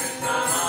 Namah.